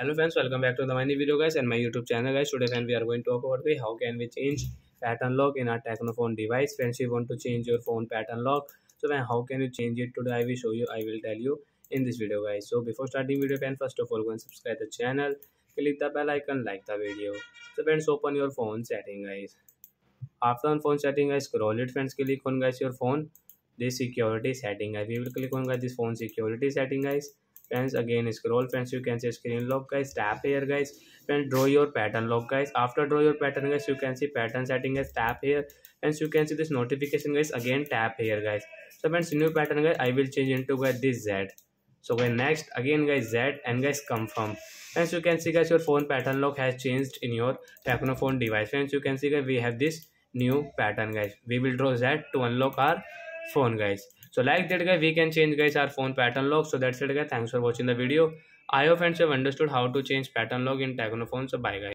hello friends welcome back to the mini video guys and my youtube channel guys. Today friends we are going to talk about the how can we change pattern lock in our Tecno phone device. Friends you want to change your phone pattern lock? So then how can you change it? Today i will show you i will tell you in this video guys. So before starting video friends first of all go and subscribe the channel. Click the bell icon like the video. So friends open your phone setting guys. After on phone setting guys scroll it friends. Click on guys your phone. This security setting guys. We will click on guys this phone security setting guys friends. Again scroll friends you can see screen lock guys. Tap here guys. Friends draw your pattern lock guys. After draw your pattern guys you can see pattern setting guys. Tap here. Friends you can see this notification guys. Again tap here guys. So friends new pattern guys i will change into guys this z. So when next again guys z and guys confirm. Friends you can see guys your phone pattern lock has changed in your Tecno phone device. Friends you can see guys we have this new pattern guys. We will draw z to unlock our phone guys so like that guys we can change guys our phone pattern lock so that's it guys. Thanks for watching the video. I hope friends you have understood how to change pattern lock in Tecno phone. So bye guys